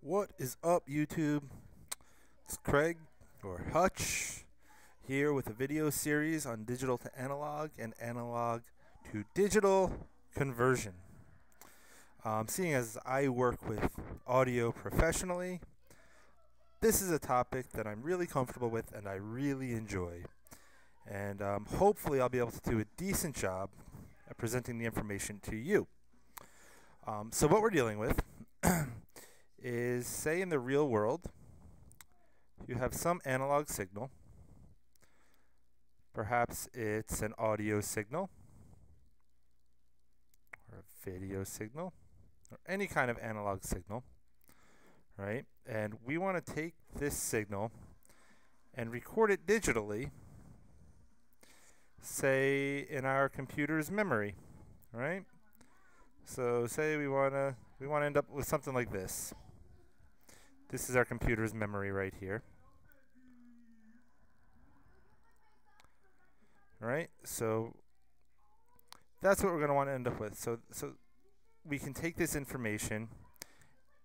What is up, YouTube? It's Craig, or Hutch, here with a video series on digital to analog and analog to digital conversion. Um, seeing as I work with audio professionally, this is a topic that I'm really comfortable with and I really enjoy. And um, hopefully, I'll be able to do a decent job at presenting the information to you. Um, so, what we're dealing with is say in the real world, you have some analog signal. Perhaps it's an audio signal or a video signal or any kind of analog signal, right? And we want to take this signal and record it digitally, say in our computer's memory, right? So say we want to we want to end up with something like this. This is our computer's memory right here. Alright, So that's what we're going to want to end up with. So so we can take this information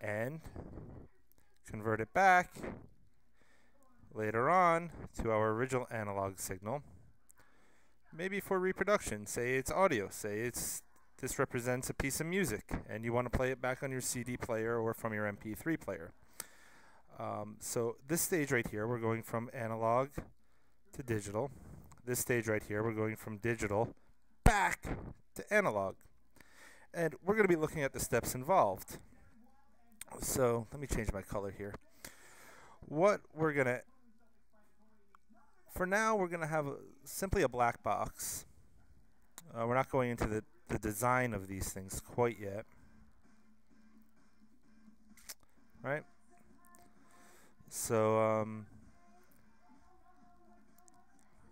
and convert it back later on to our original analog signal. Maybe for reproduction, say it's audio, say it's this represents a piece of music and you want to play it back on your CD player or from your MP3 player. Um, so this stage right here, we're going from analog to digital. This stage right here, we're going from digital back to analog. And we're going to be looking at the steps involved. So let me change my color here. What we're going to, for now, we're going to have a, simply a black box. Uh, we're not going into the, the design of these things quite yet. Right? So um,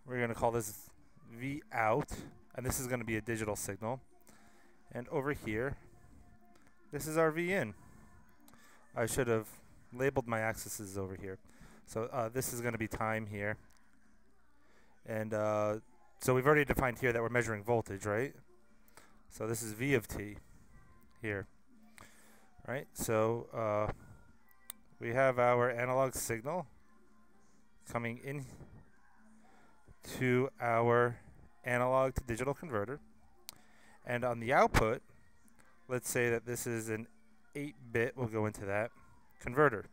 we're going to call this V out, and this is going to be a digital signal. And over here, this is our V in. I should have labeled my axes over here. So uh, this is going to be time here. And uh, so we've already defined here that we're measuring voltage, right? So this is V of t here. Right? So uh, we have our analog signal coming in to our analog to digital converter. And on the output, let's say that this is an 8-bit, we'll go into that, converter.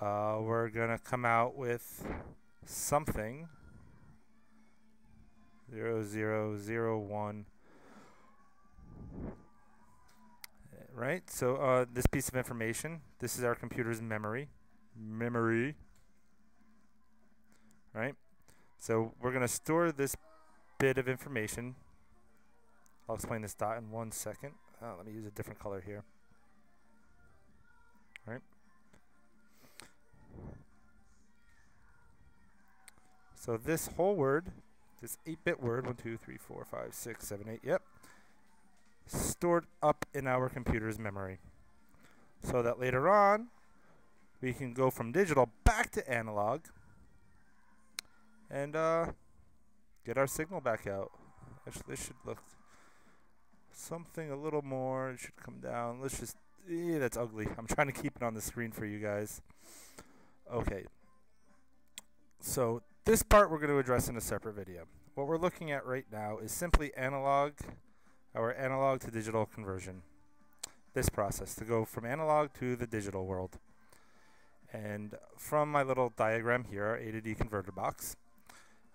Uh, we're going to come out with something 0001 right? So uh, this piece of information, this is our computer's memory, memory, right? So we're going to store this bit of information. I'll explain this dot in one second. Uh, let me use a different color here. All right. So this whole word, this 8-bit word, 1, 2, 3, 4, 5, 6, 7, 8, yep, stored up in our computer's memory. So that later on, we can go from digital back to analog and uh, get our signal back out. Actually, this should look something a little more. It should come down. Let's just, eh, that's ugly. I'm trying to keep it on the screen for you guys. Okay. So this part we're going to address in a separate video. What we're looking at right now is simply analog our analog to digital conversion. This process to go from analog to the digital world. And from my little diagram here, our A to D converter box,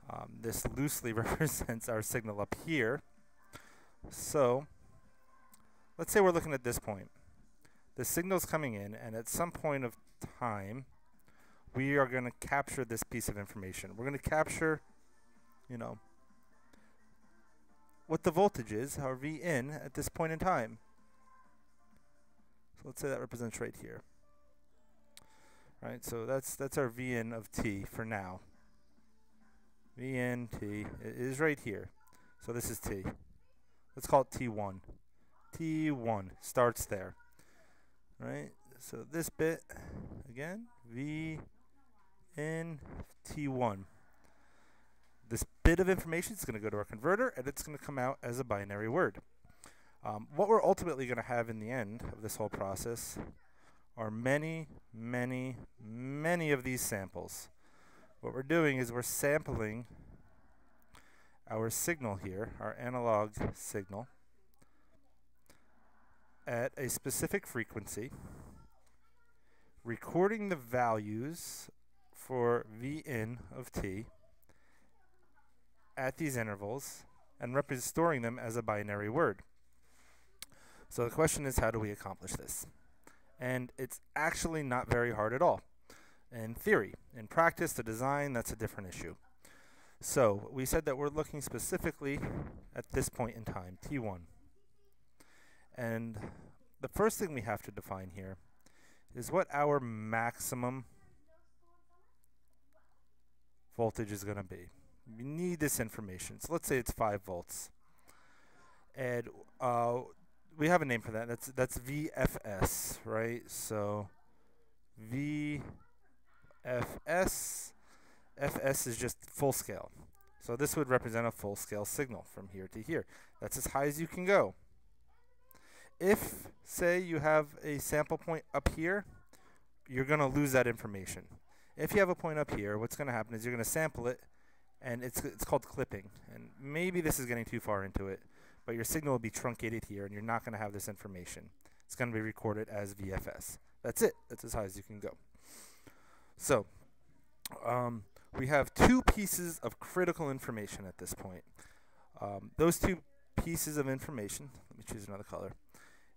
um, this loosely represents our signal up here. So let's say we're looking at this point. The signal's coming in, and at some point of time, we are going to capture this piece of information. We're going to capture, you know, what the voltage is, our V in, at this point in time. So let's say that represents right here. Right, so that's that's our V in of T for now. V in T is right here. So this is T. Let's call it T1. T1 starts there. Right? So this bit, again, V in T1 this bit of information is going to go to our converter, and it's going to come out as a binary word. Um, what we're ultimately going to have in the end of this whole process are many, many, many of these samples. What we're doing is we're sampling our signal here, our analog signal, at a specific frequency, recording the values for Vin of t at these intervals and storing them as a binary word. So the question is, how do we accomplish this? And it's actually not very hard at all. In theory, in practice, the design, that's a different issue. So we said that we're looking specifically at this point in time, T1. And the first thing we have to define here is what our maximum voltage is going to be. We need this information. So let's say it's 5 volts. And uh, we have a name for that. That's that's VFS, right? So VFS FS is just full scale. So this would represent a full scale signal from here to here. That's as high as you can go. If, say, you have a sample point up here, you're going to lose that information. If you have a point up here, what's going to happen is you're going to sample it, and it's, it's called clipping. And maybe this is getting too far into it but your signal will be truncated here and you're not going to have this information. It's going to be recorded as VFS. That's it. That's as high as you can go. So, um, we have two pieces of critical information at this point. Um, those two pieces of information, let me choose another color,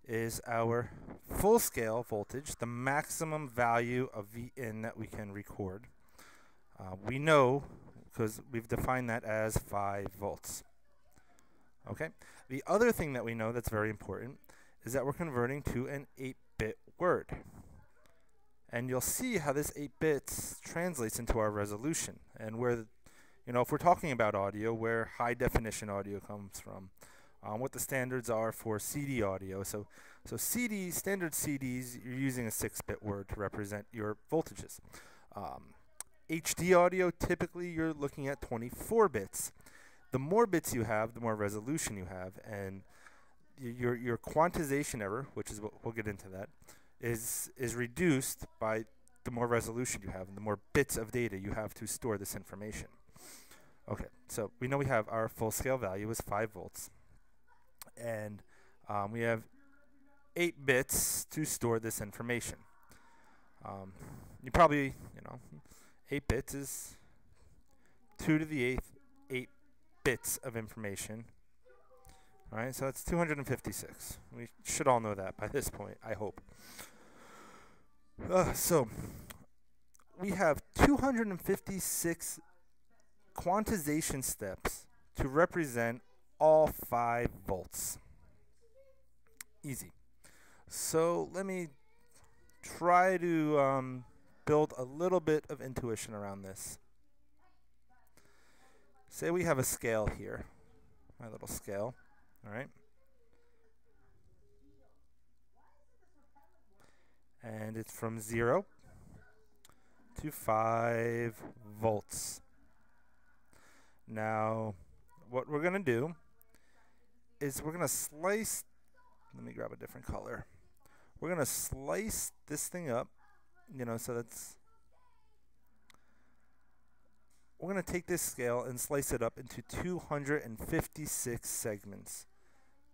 is our full scale voltage, the maximum value of Vin that we can record. Uh, we know because we've defined that as 5 volts. Okay. The other thing that we know that's very important is that we're converting to an 8-bit word. And you'll see how this 8 bits translates into our resolution and where, you know, if we're talking about audio, where high definition audio comes from, um, what the standards are for CD audio. So, so CD, standard CDs, you're using a 6-bit word to represent your voltages. Um, HD audio, typically you're looking at 24 bits the more bits you have, the more resolution you have, and your your quantization error, which is what we'll get into that, is is reduced by the more resolution you have and the more bits of data you have to store this information. Okay, so we know we have our full scale value is 5 volts, and um, we have 8 bits to store this information. Um, you probably, you know, 8 bits is 2 to the 8th 8 bits of information. Alright, so that's 256. We should all know that by this point, I hope. Uh, so, we have 256 quantization steps to represent all 5 volts. Easy. So, let me try to um, build a little bit of intuition around this. Say we have a scale here, my little scale, all right? And it's from 0 to 5 volts. Now, what we're going to do is we're going to slice, let me grab a different color. We're going to slice this thing up, you know, so that's we're going to take this scale and slice it up into 256 segments.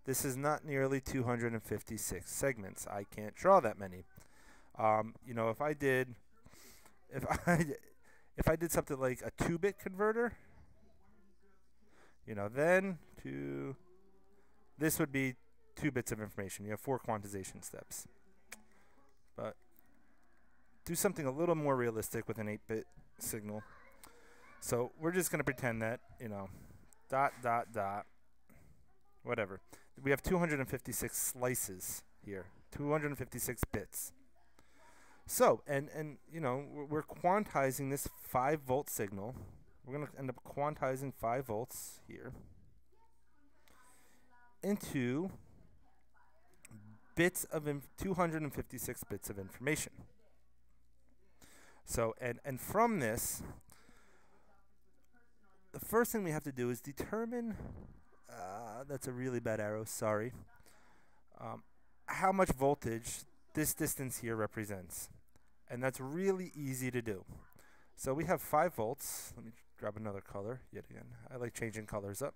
This is not nearly 256 segments. I can't draw that many. Um, you know, if I did, if I, if I did something like a two-bit converter, you know, then to, this would be two bits of information. You have four quantization steps. But do something a little more realistic with an 8-bit signal. So we're just going to pretend that, you know, dot, dot, dot, whatever. We have 256 slices here, 256 bits. So, and, and you know, we're quantizing this 5 volt signal. We're going to end up quantizing 5 volts here into bits of 256 bits of information. So, and, and from this, the first thing we have to do is determine, uh, that's a really bad arrow, sorry, um, how much voltage this distance here represents. And that's really easy to do. So we have 5 volts. Let me grab another color yet again. I like changing colors up.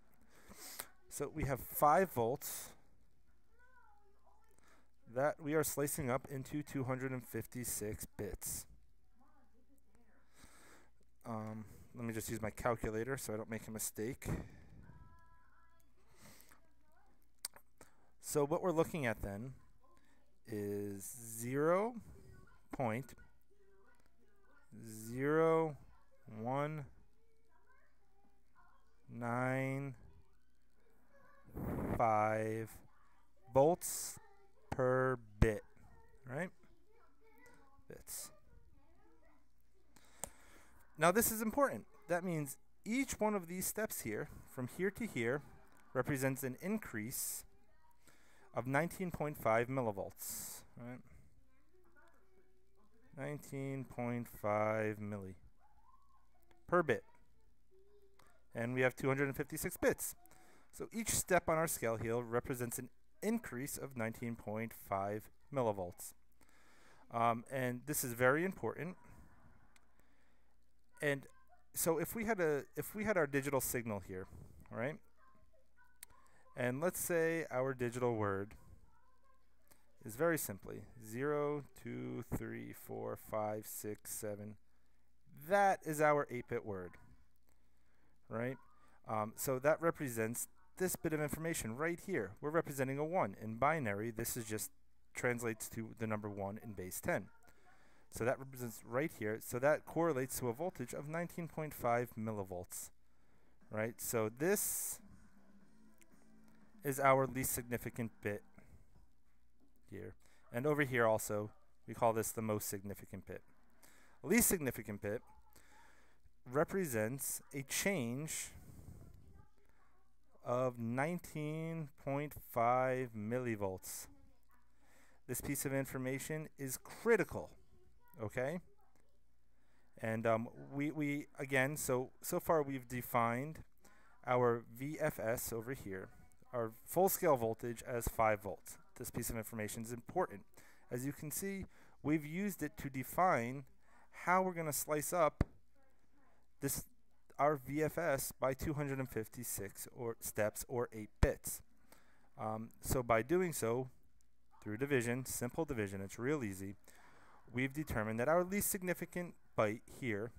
So we have 5 volts that we are slicing up into 256 bits. Um, let me just use my calculator so I don't make a mistake. So what we're looking at then is 0 point zero one nine five volts per bit, right? Bits. Now this is important. That means each one of these steps here, from here to here, represents an increase of 19.5 millivolts, right? 19.5 milli per bit. And we have 256 bits. So each step on our scale here represents an increase of 19.5 millivolts. Um, and this is very important. And so if we had a if we had our digital signal here, right? And let's say our digital word is very simply 0, 2, 3, 4, 5, 6, 7. That is our 8-bit word, right? Um, so that represents this bit of information right here. We're representing a 1. In binary, this is just translates to the number 1 in base 10. So that represents right here. So that correlates to a voltage of 19.5 millivolts, right? So this is our least significant bit here. And over here also, we call this the most significant bit. Least significant bit represents a change of 19.5 millivolts. This piece of information is critical, okay? And um, we, we, again, so, so far we've defined our VFS over here, our full scale voltage as 5 volts this piece of information is important. As you can see, we've used it to define how we're going to slice up this our VFS by 256 or steps or 8 bits. Um, so by doing so, through division, simple division, it's real easy, we've determined that our least significant byte here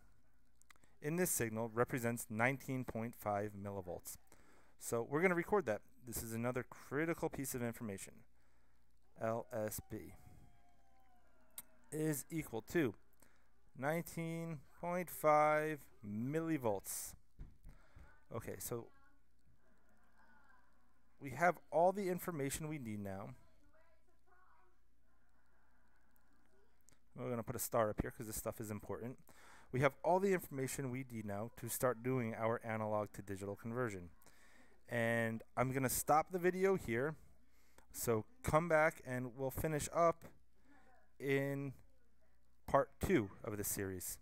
in this signal represents 19.5 millivolts. So we're going to record that. This is another critical piece of information. LSB is equal to 19.5 millivolts. Okay, so we have all the information we need now. We're going to put a star up here because this stuff is important. We have all the information we need now to start doing our analog to digital conversion. And I'm going to stop the video here so come back and we'll finish up in part two of this series.